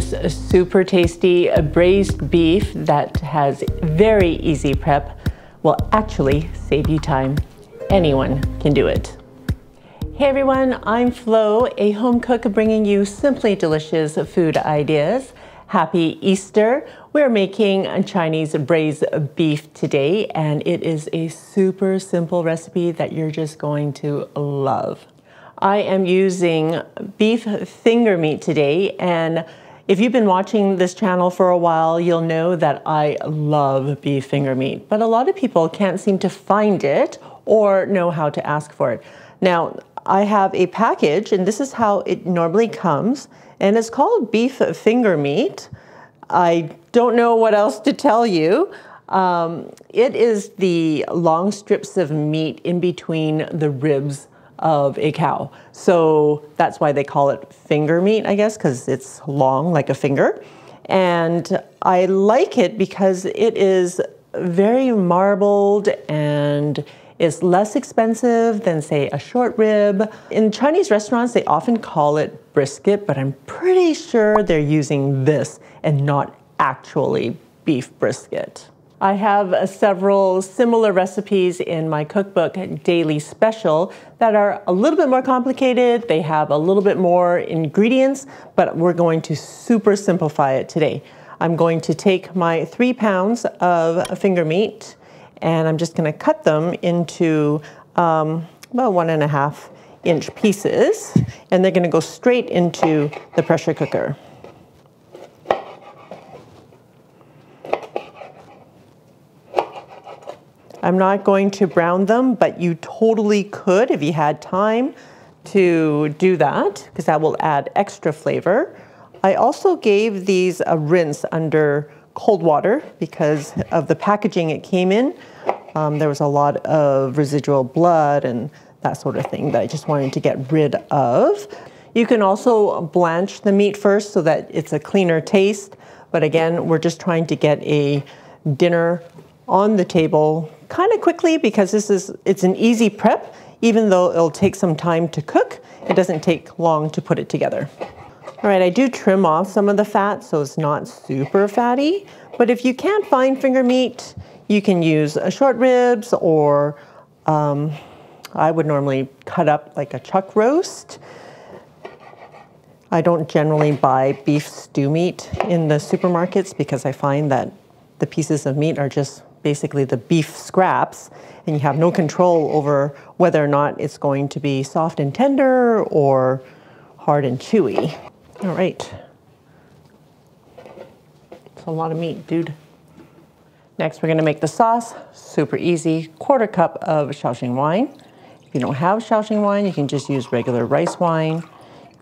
this super tasty braised beef that has very easy prep will actually save you time. Anyone can do it. Hey everyone, I'm Flo, a home cook bringing you simply delicious food ideas. Happy Easter. We're making a Chinese braised beef today and it is a super simple recipe that you're just going to love. I am using beef finger meat today and if you've been watching this channel for a while, you'll know that I love beef finger meat, but a lot of people can't seem to find it or know how to ask for it. Now, I have a package and this is how it normally comes and it's called beef finger meat. I don't know what else to tell you. Um, it is the long strips of meat in between the ribs of a cow. So that's why they call it finger meat, I guess, because it's long like a finger. And I like it because it is very marbled and is less expensive than say a short rib. In Chinese restaurants, they often call it brisket, but I'm pretty sure they're using this and not actually beef brisket. I have uh, several similar recipes in my cookbook Daily Special that are a little bit more complicated. They have a little bit more ingredients, but we're going to super simplify it today. I'm going to take my three pounds of finger meat and I'm just gonna cut them into um, about one and a half inch pieces and they're gonna go straight into the pressure cooker. I'm not going to brown them, but you totally could if you had time to do that, because that will add extra flavor. I also gave these a rinse under cold water because of the packaging it came in. Um, there was a lot of residual blood and that sort of thing that I just wanted to get rid of. You can also blanch the meat first so that it's a cleaner taste. But again, we're just trying to get a dinner on the table kind of quickly because this is it's an easy prep. Even though it'll take some time to cook it doesn't take long to put it together. All right I do trim off some of the fat so it's not super fatty. But if you can't find finger meat you can use a short ribs or um, I would normally cut up like a chuck roast. I don't generally buy beef stew meat in the supermarkets because I find that the pieces of meat are just basically the beef scraps, and you have no control over whether or not it's going to be soft and tender or hard and chewy. All right. It's a lot of meat, dude. Next, we're gonna make the sauce, super easy. Quarter cup of Shaoxing wine. If you don't have Shaoxing wine, you can just use regular rice wine.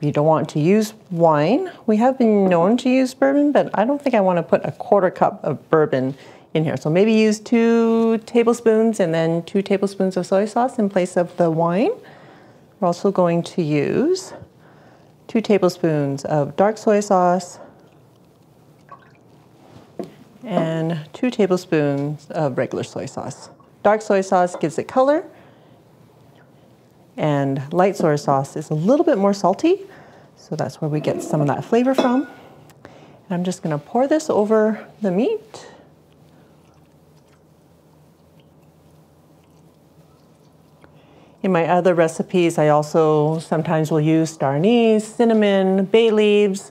You don't want to use wine, we have been known to use bourbon, but I don't think I wanna put a quarter cup of bourbon in here. So maybe use two tablespoons and then two tablespoons of soy sauce in place of the wine. We're also going to use two tablespoons of dark soy sauce and two tablespoons of regular soy sauce. Dark soy sauce gives it color and light soy sauce is a little bit more salty. So that's where we get some of that flavor from. And I'm just gonna pour this over the meat. In my other recipes, I also sometimes will use star anise, cinnamon, bay leaves,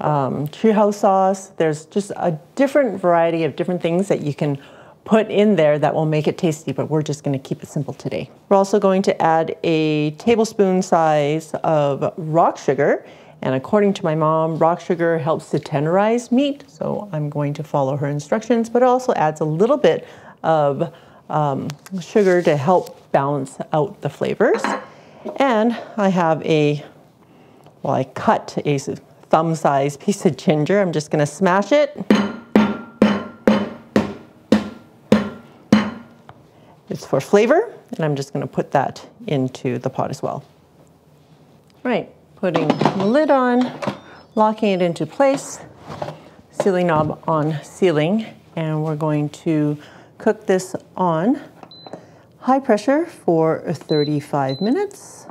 um, chu hou sauce. There's just a different variety of different things that you can put in there that will make it tasty, but we're just gonna keep it simple today. We're also going to add a tablespoon size of rock sugar. And according to my mom, rock sugar helps to tenderize meat. So I'm going to follow her instructions, but it also adds a little bit of um, sugar to help balance out the flavors. And I have a, well, I cut a thumb size piece of ginger. I'm just gonna smash it. It's for flavor, and I'm just gonna put that into the pot as well. Right, putting the lid on, locking it into place, sealing knob on sealing, and we're going to cook this on high pressure for 35 minutes.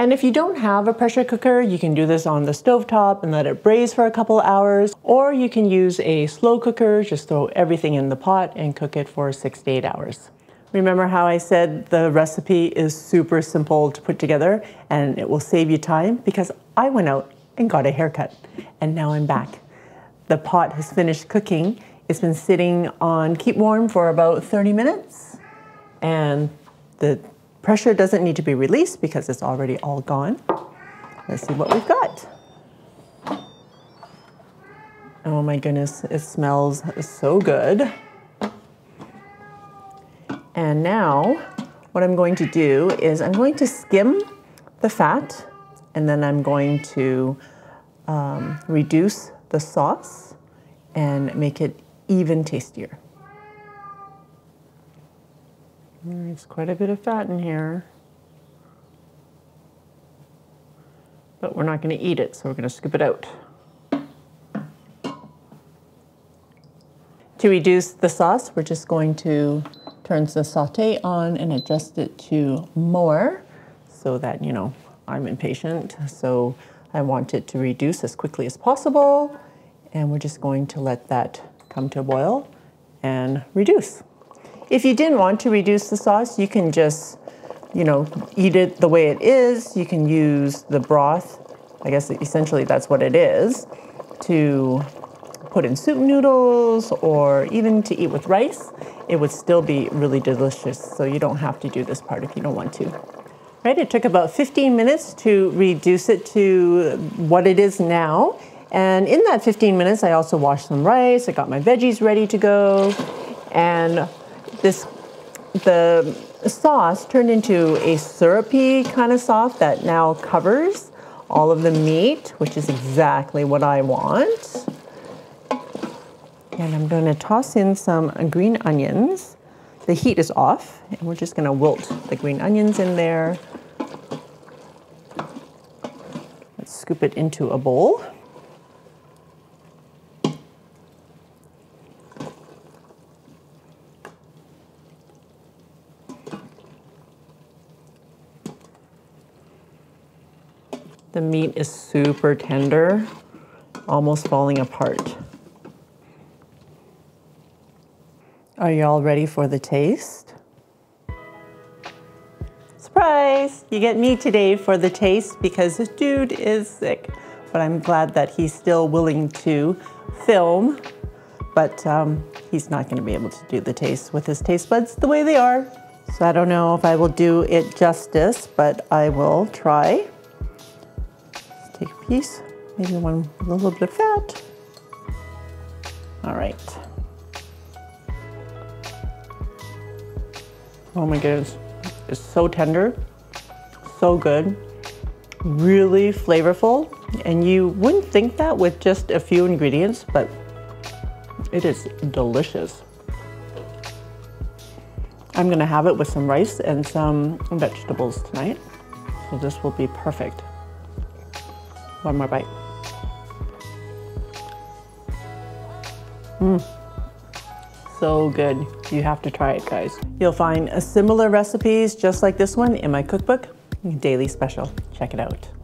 And if you don't have a pressure cooker, you can do this on the stove top and let it braise for a couple hours, or you can use a slow cooker, just throw everything in the pot and cook it for six to eight hours. Remember how I said the recipe is super simple to put together and it will save you time? Because I went out and got a haircut and now I'm back. The pot has finished cooking. It's been sitting on keep warm for about 30 minutes and the pressure doesn't need to be released because it's already all gone. Let's see what we've got. Oh my goodness, it smells so good. And now what I'm going to do is I'm going to skim the fat and then I'm going to um, reduce the sauce and make it even tastier. There's quite a bit of fat in here. But we're not going to eat it, so we're going to scoop it out. To reduce the sauce, we're just going to turn the saute on and adjust it to more so that, you know, I'm impatient. So I want it to reduce as quickly as possible. And we're just going to let that come to a boil and reduce. If you didn't want to reduce the sauce, you can just, you know, eat it the way it is. You can use the broth, I guess essentially that's what it is, to put in soup noodles or even to eat with rice, it would still be really delicious. So you don't have to do this part if you don't want to. Right, it took about 15 minutes to reduce it to what it is now. And in that 15 minutes, I also washed some rice, I got my veggies ready to go, and this, the sauce turned into a syrupy kind of sauce that now covers all of the meat, which is exactly what I want. And I'm going to toss in some green onions. The heat is off, and we're just going to wilt the green onions in there. Let's scoop it into a bowl. The meat is super tender, almost falling apart. Are you all ready for the taste? Surprise! You get me today for the taste because this dude is sick. But I'm glad that he's still willing to film. But um, he's not going to be able to do the taste with his taste buds the way they are. So I don't know if I will do it justice, but I will try. Take a piece, maybe one with a little bit of fat. All right. Oh my goodness. It's so tender, so good, really flavorful. And you wouldn't think that with just a few ingredients, but it is delicious. I'm gonna have it with some rice and some vegetables tonight. So this will be perfect. One more bite. Mmm so good. You have to try it, guys. You'll find a similar recipes just like this one in my cookbook, Daily Special. Check it out.